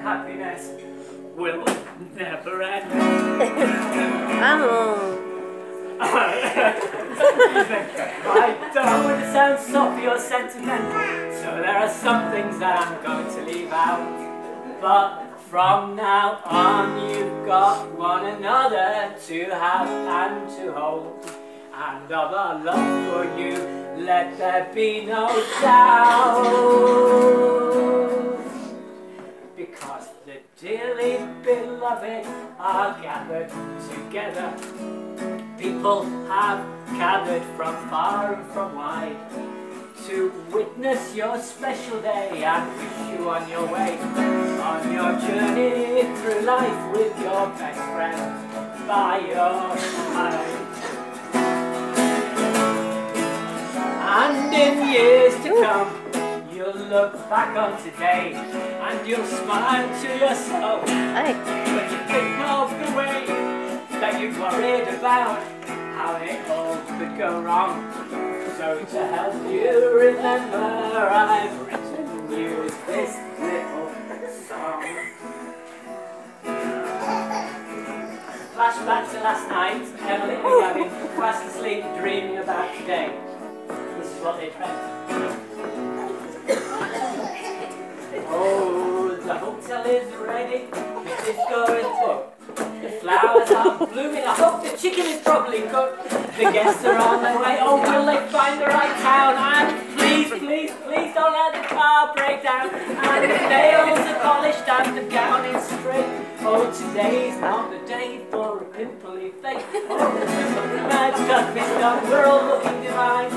happiness will never end. Vamos. I don't want to sound soppy or sentimental, so there are some things that I'm going to leave out. But from now on, you've got one another to have and to hold. And of our love for you, let there be no doubt. Beloved are gathered together. People have gathered from far and from wide to witness your special day and wish you on your way on your journey through life with your best friend by your side. Look back on today and you'll smile to yourself Ay, when you think of the way that you worried about how it all could go wrong. So to help you remember, I've written you this little song. Flashback to last night, Emily and Gavin fast asleep dreaming about today. This is what they dreamt. Oh, the hotel is ready, the disco is booked. The flowers are blooming, I hope the chicken is properly cooked. The guests are on their way, oh will they find the right town? And please, please, please don't let the car break down. And the nails are polished and the gown is straight. Oh, today's not the day for a pimply face. The mad stuff is done, we're all looking divine.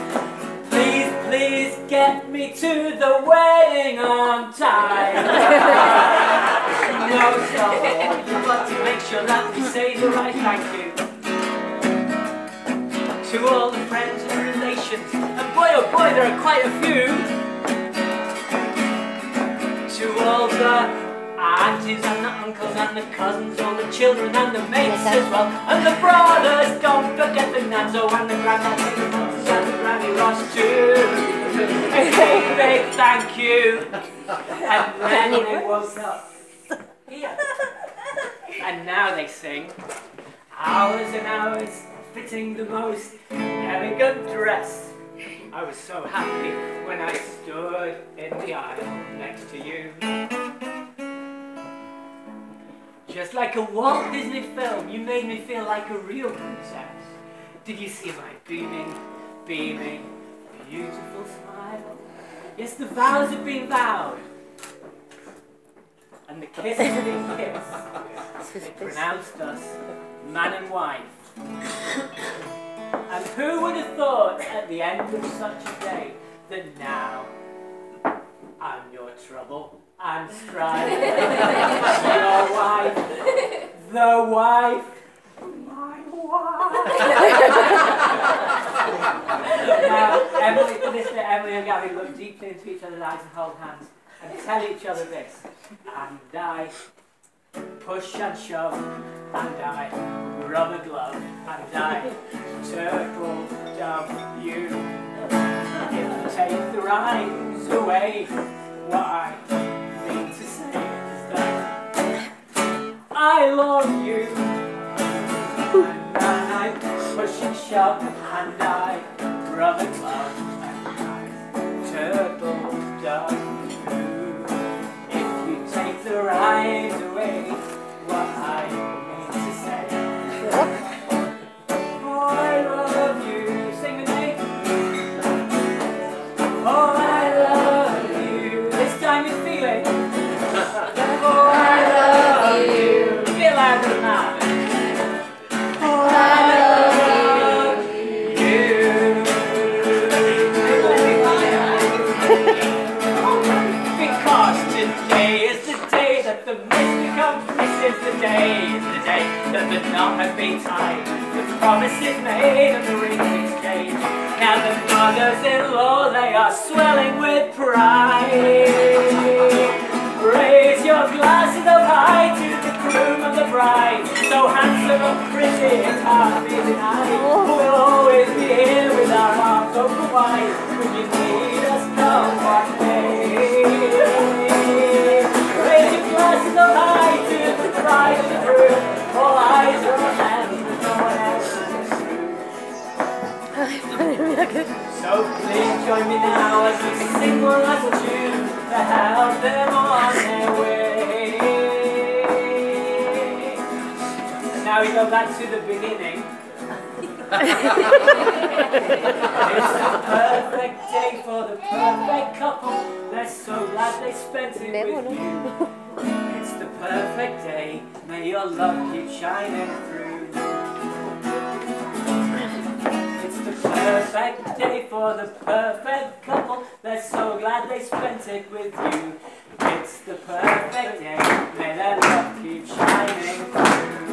Please, please get me to the wedding on time. Got to make sure that we say the right thank you. To all the friends and relations, and boy oh boy, there are quite a few. To all the aunties and the uncles and the cousins, all the children and the mates as well, and the brothers, don't forget the nadzo and the granddads and the mums and the granny Ross too. Big, thank you. And then they woke up uh, here. And now they sing hours and hours, fitting the most elegant dress. I was so happy when I stood in the aisle next to you. Just like a Walt Disney film, you made me feel like a real princess. Did you see my beaming, beaming, beautiful smile? Yes, the vows have been vowed. And the kiss has been kissed. They pronounced us man and wife. And who would have thought at the end of such a day that now I'm your trouble and strife. your wife, the wife, my wife. now, Emily, for Emily and Gabby look deeply into each other's eyes and hold hands and tell each other this. And I push and shove, and I rub a glove, and I turtle you. If take the rhymes away, what I mean to say is that I love you. And I push and shove, and I rub a glove, been tied. The promise is made and the ring is exchanged. Now the mothers-in-law, they are swelling with pride. Raise your glasses up high to the groom and the bride. So handsome and pretty, it's hard to deny. We'll always be here with our arms open wide. When you we go back to the beginning. it's the perfect day for the perfect couple. They're so glad they spent it with you. It's the perfect day. May your love keep shining through. It's the perfect day for the perfect couple. They're so glad they spent it with you. It's the perfect day. May their love keep shining through.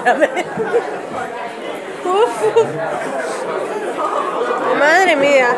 Madre mía.